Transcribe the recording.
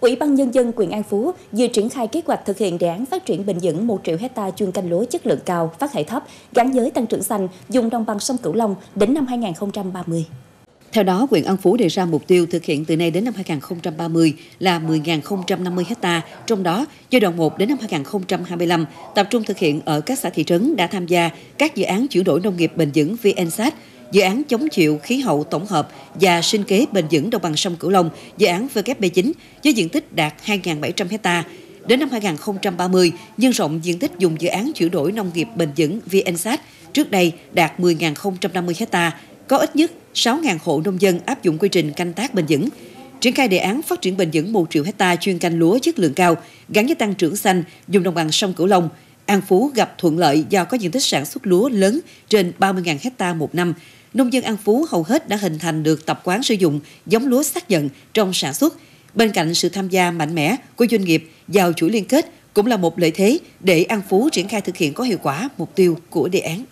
Ủy ban Nhân dân quyền An Phú vừa triển khai kế hoạch thực hiện đề án phát triển bền vững 1 triệu hecta chuyên canh lúa chất lượng cao, phát thải thấp, gắn với tăng trưởng xanh, dùng đồng bằng sông Cửu Long đến năm 2030. Theo đó, huyện An Phú đề ra mục tiêu thực hiện từ nay đến năm 2030 là 10.050 ha, trong đó giai đoạn 1 đến năm 2025 tập trung thực hiện ở các xã thị trấn đã tham gia các dự án chuyển đổi nông nghiệp bền vững VNSAT, dự án chống chịu khí hậu tổng hợp và sinh kế bền vững đồng bằng sông Cửu Long, dự án WB9 với diện tích đạt 2.700 ha. Đến năm 2030, nhân rộng diện tích dùng dự án chuyển đổi nông nghiệp bền vững VNSAT trước đây đạt 10.050 ha, có ít nhất 6.000 hộ nông dân áp dụng quy trình canh tác bền vững. Triển khai đề án phát triển bền vững 1 triệu hecta chuyên canh lúa chất lượng cao gắn với tăng trưởng xanh dùng đồng bằng sông Cửu Long. An Phú gặp thuận lợi do có diện tích sản xuất lúa lớn trên 30.000 hecta một năm. Nông dân An Phú hầu hết đã hình thành được tập quán sử dụng giống lúa xác nhận trong sản xuất. Bên cạnh sự tham gia mạnh mẽ của doanh nghiệp, vào chuỗi liên kết cũng là một lợi thế để An Phú triển khai thực hiện có hiệu quả mục tiêu của đề án.